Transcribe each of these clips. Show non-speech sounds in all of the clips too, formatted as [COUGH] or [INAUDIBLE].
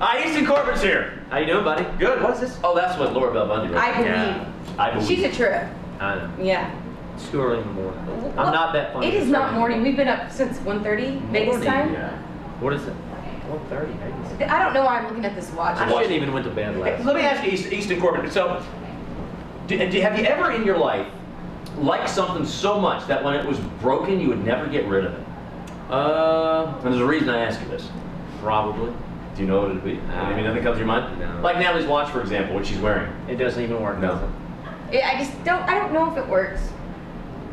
Hi, Easton Corbin's here. How you doing, buddy? Good. What is this? Oh, that's what Laura Bell Bundy wrote. I believe. Yeah. I believe. She's a trip. I know. Yeah. It's too early in the morning. Well, I'm not that funny. It is not morning. We've been up since 1.30 Vegas Morning, time. Yeah. What is it? 1.30 Vegas. I don't know why I'm looking at this watch. I shouldn't even went to bed Hey, last let me ask you, East- Easton Corbett. So, do, do, have you ever in your life liked something so much that when it was broken, you would never get rid of it? Uh, And there's a reason I ask you this. probably. Do you know what it'd be? I mean, nothing comes to your mind? No. Like Natalie's watch, for example, which she's wearing. It doesn't even work, No. does it? Yeah, I just don't. I don't know if it works.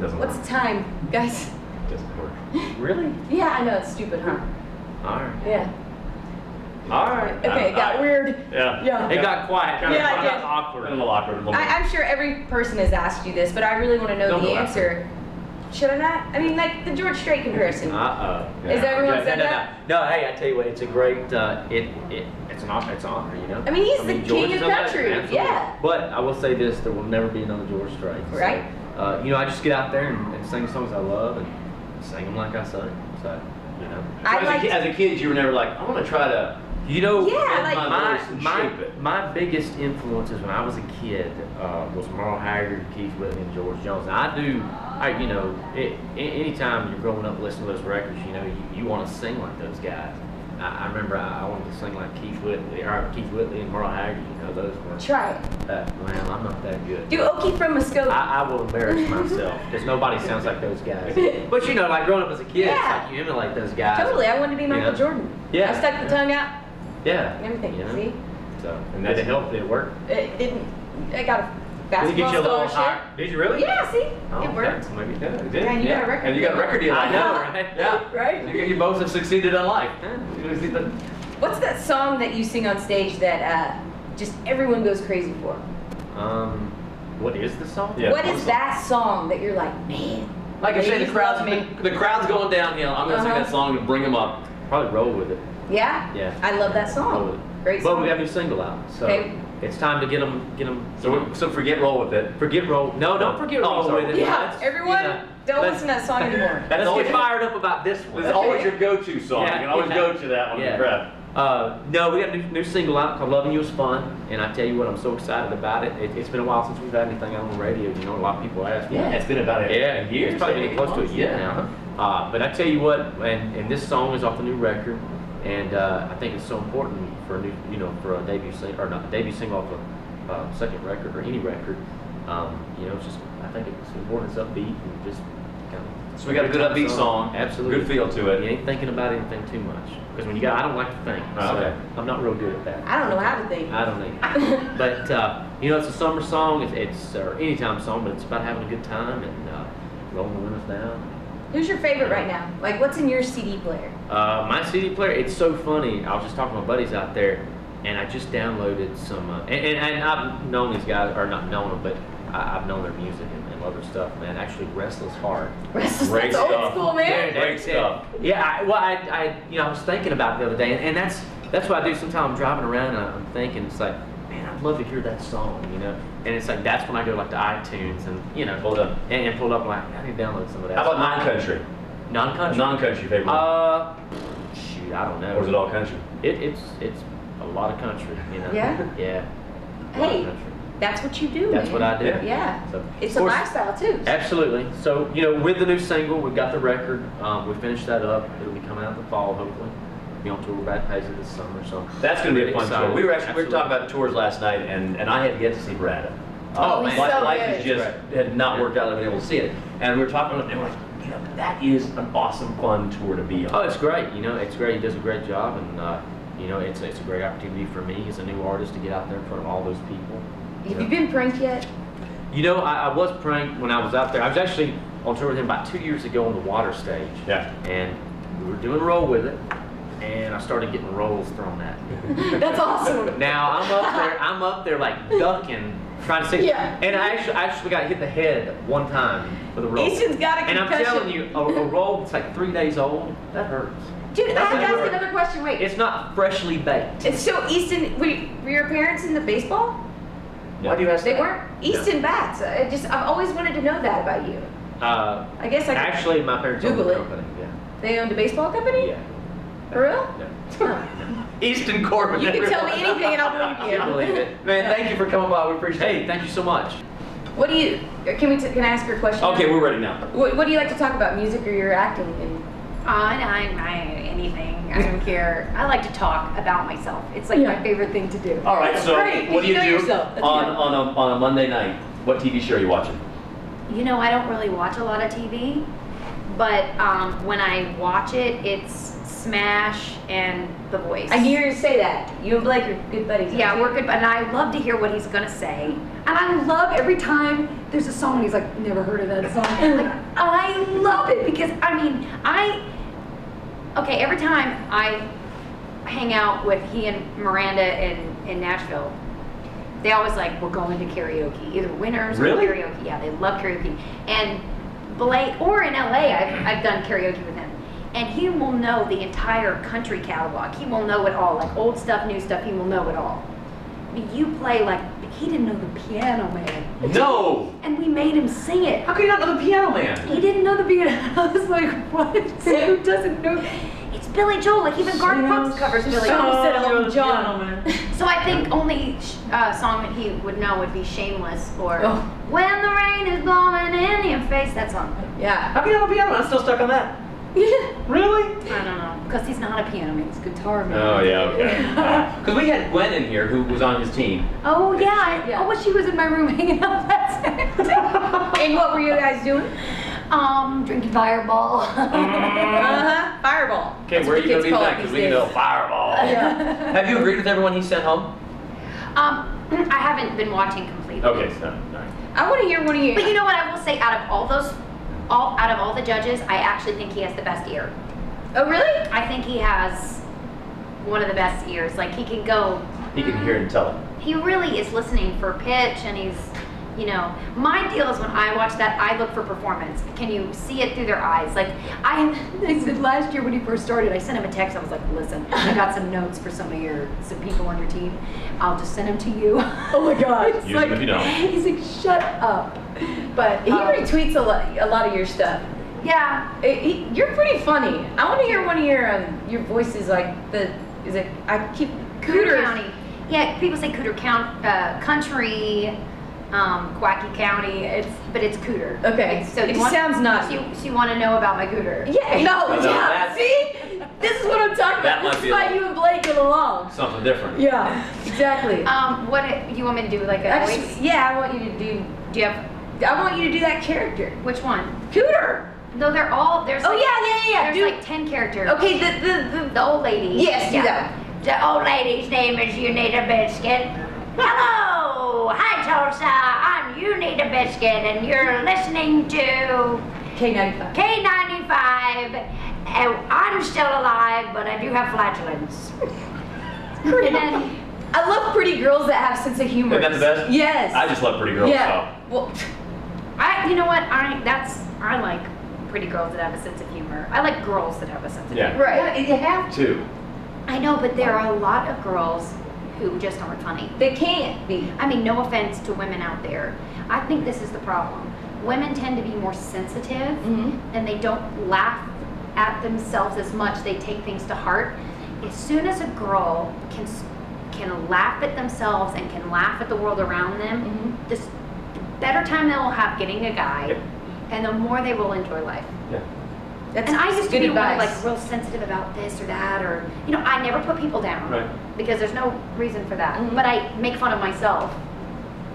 Doesn't What's work. the time, guys? Doesn't work. [LAUGHS] Really? Yeah, I know it's stupid, huh? All right. Yeah. All right. Okay, it got weird. Yeah. Yeah. It got quiet. Kinda Yeah, got awkward. A little awkward. A little I, I'm sure every person has asked you this, but I really want to know Don't the go after answer. Should I not? I mean, like the George Strait comparison. Uh-oh. Has everyone no, said no, that? No, no, hey, I tell you what, it's a great, uh, it, it, it's an honor, it's an honor, you know? I mean, he's the George king of a country, absolutely. yeah. But I will say this, there will never be another George Strait. So, Right. Uh, you know, I just get out there and, and sing songs I love and sing them like I sing, so, you know. I as, a, like. ki- as a kid, you were never like, I want to try to You know, Yeah, like- my, my, voice and my, my biggest influences when I was a kid uh, was Merle Haggard, Keith Whitley, and George Jones. And I do, I you know, it, anytime you're growing up listening to those records, you know, you, you want to sing like those guys. I, I remember I, I wanted to sing like Keith Whitley, or Keith Whitley and Merle Haggard. You know, those were. Try it. Uh, well, I'm not that good. Do Okie from Muskogee. I, I will embarrass myself because nobody sounds like those guys. [LAUGHS] But you know, like growing up as a kid, Yeah. it's like you emulate those guys. totally. I wanted to be Michael Yeah. Jordan. Yeah. I stuck the tongue out Yeah. and everything. You know? See? So, And and that's- did it help? Did it work? It didn't. I got a basketball get you little scholarship. Did you really? Yeah. See, Oh, it worked. So maybe Yeah, it did. Yeah, you got a record And you got a record deal. I know, right? Yeah. [LAUGHS] Right? You, you both have succeeded in life. What's that song that you sing on stage that uh, just everyone goes crazy for? Um, what is the song? Yeah. what is that song that you're like, man? Like I say, the crowd's me. the, the crowd's going downhill. I'm gonna sing Uh-huh. that song to bring them up. Probably roll with it. Yeah. Yeah. I love that song. Great But we have a new single out, so Okay. It's time to get them, get them. So so forget roll with it. forget roll. No, don't forget Oh, roll sorry. with it. yeah. Let's, Everyone, you know, don't listen to that song [LAUGHS] anymore. That's Let's always get fired up about this one. It's always your go-to song. Yeah, you can always yeah. go to that one. Yeah. to grab. Uh, no, we got a new, new single out called "Loving You Is Fun," and I tell you what, I'm so excited about it. it. It's been a while since we've had anything on the radio. You know, a lot of people ask me. Yeah, it's been about a, Yeah, a year. It's probably been close to a year now. Uh, but I tell you what, and, and this song is off the new record, and uh, I think it's so important for a new, you know, for a debut single or not a debut single off a uh, second record or any record. Um, you know, it's just I think it's important. It's upbeat and just kind of. So we got a good upbeat song. Absolutely. Good feel to it. You ain't thinking about anything too much because when you got, I don't like to think. So okay. I'm not real good at that. I don't know how to think. I don't either. [LAUGHS] but uh, you know, it's a summer song. It's, it's or anytime song, but it's about having a good time and uh, rolling the windows down. Who's your favorite right now? Like, what's in your CD player? Uh, my CD player, it's so funny. I was just talking to my buddies out there, and I just downloaded some. Uh, and, and, and I've known these guys, or not known them, but I, I've known their music and, and love their stuff, man. Actually, Restless Heart. Restless, Great that's old school, man. Yeah, Great that- stuff. Yeah, I, well, I, I, you know, I was thinking about it the other day, and, and that's that's what I do. Sometimes I'm driving around and I'm thinking, it's like, man, I'd love to hear that song, you know. And it's like that's when I go like to iTunes and you know, Hold up. and, and pull it up like I need to download some of that. How about non-country? non-country? Non-country favorite. Uh, shoot, I don't know. or is it all country? It, it's it's a lot of country, you know. Yeah? [LAUGHS] Yeah. a lot of Hey, that's what you do. That's man. what I do. Yeah. Yeah. So, It's a course- lifestyle too. Absolutely. So, you know, with the new single, we've got the record. Um, we finished that up. It'll be coming out in the fall, hopefully. Be on tour with Brad Paisley this summer. So That's going to be a fun excited. tour. We were actually we were talking about tours last night, and, and I had yet to see Brad. Oh, my he's life, so life good. has just had not worked out. I've been able to see it, and we were talking about. it, And we're like, you know, that is an awesome, fun tour to be on. Oh, it's great. You know, it's great. He does a great job, and uh, you know, it's it's a great opportunity for me as a new artist to get out there in front of all those people. Have you been pranked yet? You know, I, I was pranked when I was out there. I was actually on tour with him about two years ago on the water stage. Yeah. And we were doing a roll with it, and I started getting rolls thrown at me. [LAUGHS] That's awesome. Now I'm up there. I'm up there like ducking, trying to see. Yeah. And I actually, I actually got hit the head one time with a roll. Easton's got a And I'm telling you, a, a roll that's like three days old, that hurts. Dude, I have to ask another question. Wait. It's not freshly baked. It's so Easton. Were, you- were your parents in the baseball? Why do you ask They that? weren't. Easton bats. I just I've always wanted to know that about you. Uh, I guess I actually, my parents Google the it. company. Yeah. they owned a baseball company. Yeah. For real? Yeah. [LAUGHS] Easton Corbin. You can tell me everyone. anything and I'll believe [LAUGHS] Can't you. believe it. Man, thank you for coming by. We appreciate Hey, it. thank you so much. What do you? Can we? T- can I ask your question? Okay, now? we're ready now. What, what do you like to talk about? Music or your acting? And I, I, I, anything. I don't [LAUGHS] care. I like to talk about myself. It's like Yeah. my favorite thing to do. All right, so Great, what do you you know do yourself. On, on, a, on a Monday night? What TV show are you watching? You know, I don't really watch a lot of TV, but um, when I watch it, it's Smash and The Voice. I hear you say that. You and Blake are good buddies. Yeah, aren't we're good, and I love to hear what he's gonna say. And I love every time there's a song and he's like, never heard of that song. And like, I love it because I mean, I okay, every time I hang out with he and Miranda in, in Nashville, they always like, we're going to karaoke, either winners Really? or karaoke. Yeah, they love karaoke. And Blake, or in LA, I've, I've done karaoke with him. And he will know the entire country catalog. He will know it all, like old stuff, new stuff, he will know it all. I mean, you play like, he didn't know the piano man. No! And we made him sing it. How can you not know the Piano Man? He didn't know the piano. [LAUGHS] I was like, what? [LAUGHS] Who doesn't know? It's Billy Joel. Like even Garth Brooks covers Billy So Joel. said Elton John. [LAUGHS] So I think only uh, song that he would know would be "Shameless" or Oh. "When the Rain Is Blowing in Your Face." That song. Yeah. How can you not know the Piano Man? I'm still stuck on that. [LAUGHS] Really? I don't know because he's not a piano man; he's a guitar man. Oh, yeah, okay. [LAUGHS] Because we had Gwen in here who was on his team. Oh yeah. I- Yeah. Oh, but she was in my room [LAUGHS] hanging out last night. And what were you guys doing? um, drinking Fireball. Uh-huh. Fireball. Okay, That's where are you going to kids be call it next? Because we can go days. fireball. Yeah. Have you agreed with everyone he sent home? um, [CLEARS THROAT] I haven't been watching completely. Okay, so, all right. I want to hear one of you. But you know what? I will say, out of all those, all out of all the judges, I actually think he has the best ear. oh, really? I think he has one of the best ears. Like he can go. He can hear and tell it. He really is listening for pitch, and he's, you know, my deal is when I watch that, I look for performance. Can you see it through their eyes? Like I, [LAUGHS] I said last year when he first started, I sent him a text. I was like, listen, I got some notes for some of your some people on your team. I'll just send them to you. [LAUGHS] Oh my God. [LAUGHS] It's Use them if you don't. He's like, shut up. But He um, retweets a lot, a lot of your stuff. yeah, Eh, he- you're pretty funny. I want to hear one of your um, your voices, like the is it? I keep Cooter County. Yeah, people say Cooter Count, uh, Country, um, Quacky County. It's but it's Cooter. Okay, so it you want, sounds not- So you, so you want to know about my Cooter? Yeah, [LAUGHS] no, No, no, yeah. that's- See, this is what I'm talking That about. might This be is why you and Blake get along. Something different. Yeah, exactly. Um, what do you want me to do? Like a Actually, voice? yeah, I want you to do. Do you have I want you to do that character. which one? Cooter. No, they're all there's. Oh like, yeah, yeah, yeah. There's Do, like ten characters. okay, the the the. The old lady. Yes, do that The old lady's name is Unita Biscuit. Hello, hi Tulsa. I'm You Need a Biscuit, and you're listening to K95. K95. And I'm still alive, but I do have flatulence. then, I love pretty girls that have sense of humor. Isn't that the best? Yes. I just love pretty girls. Yeah. Well, I, you know what? I that's I like pretty girls that have a sense of humor. I like girls that have a sense So, of yeah. humor. right. you have to. I know, but there are a lot of girls who just aren't funny. They can't be. I mean, no offense to women out there. I think this is the problem. Women tend to be more sensitive Mhm. and they don't laugh at themselves as much. They take things to heart. As soon as a girl can can laugh at themselves and can laugh at the world around them, Mhm. this, the better time they will have getting a guy, Yep. and the more they will enjoy life. Yeah. That's and I used to good be one advice. like real sensitive about this or that, or you know, I never put people down Right. because there's no reason for that. Mhm. But I make fun of myself.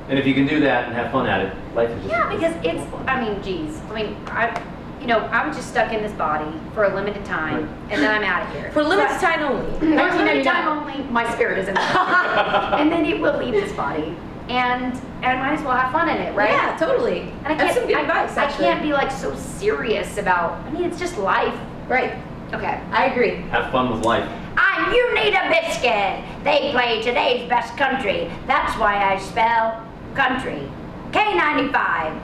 And if you can do that and have fun at it, life is just. Yeah, because it's. I mean, geez. I mean, I. You know, I was just stuck in this body for a limited time, Right. and then I'm out of here. For limited So time only. For a limited 1999. time only, my spirit is in this [LAUGHS] body. and then it will leave this body, and and I might as well have fun in it, right? Yeah, totally. And I can't. some good I, advice. I can't be like so serious about. I mean, it's just life. Right. Okay. I agree. Have fun with life. I'm You Need a Biscuit. They play today's best country. That's why I spell country. K95.